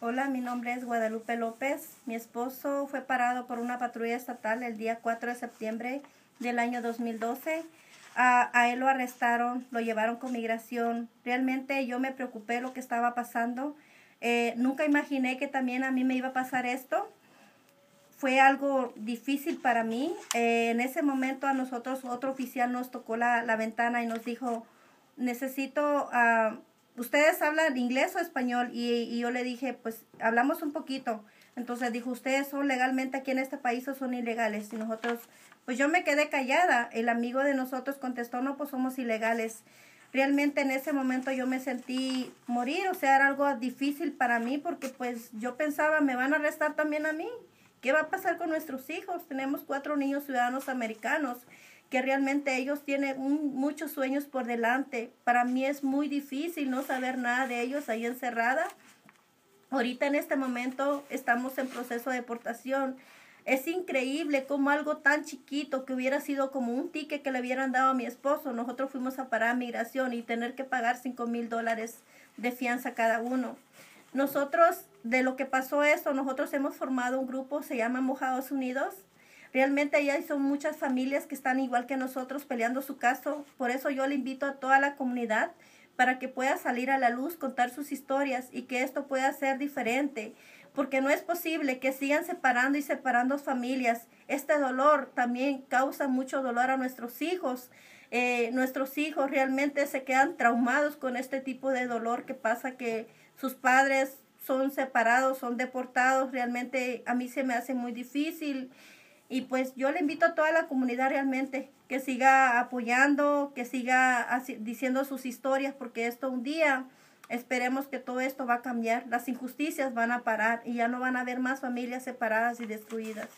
Hola, mi nombre es Guadalupe López. Mi esposo fue parado por una patrulla estatal el día 4 de septiembre del año 2012. A, él lo arrestaron, lo llevaron con migración. Realmente yo me preocupé lo que estaba pasando. Eh, nunca imaginé que también a mí me iba a pasar esto. Fue algo difícil para mí. Eh, en ese momento a nosotros otro oficial nos tocó la, la ventana y nos dijo, necesito, uh, ¿ustedes hablan inglés o español? Y, y, yo le dije, pues hablamos un poquito. Entonces dijo, ¿ustedes son legalmente aquí en este país o son ilegales? Y nosotros, pues yo me quedé callada. El amigo de nosotros contestó, no, pues somos ilegales realmente en ese momento yo me sentí morir, o sea, era algo difícil para mí porque pues yo pensaba, me van a arrestar también a mí. ¿Qué va a pasar con nuestros hijos? Tenemos cuatro niños ciudadanos americanos que realmente ellos tienen muchos sueños por delante. Para mí es muy difícil no saber nada de ellos ahí encerrada. Ahorita en este momento estamos en proceso de deportación es increíble como algo tan chiquito que hubiera sido como un ticket que le hubieran dado a mi esposo, nosotros fuimos a parar migración y tener que pagar cinco mil dólares de fianza cada uno. Nosotros, de lo que pasó eso, nosotros hemos formado un grupo, se llama Mojados Unidos. Realmente ahí son muchas familias que están igual que nosotros peleando su caso. Por eso yo le invito a toda la comunidad para que pueda salir a la luz, contar sus historias y que esto pueda ser diferente porque no es posible que sigan separando y separando familias. Este dolor también causa mucho dolor a nuestros hijos. Eh, nuestros hijos realmente se quedan traumados con este tipo de dolor que pasa que sus padres son separados, son deportados. Realmente a mí se me hace muy difícil. Y pues yo le invito a toda la comunidad realmente que siga apoyando, que siga diciendo sus historias, porque esto un día Esperemos que todo esto va a cambiar, las injusticias van a parar y ya no van a haber más familias separadas y destruidas.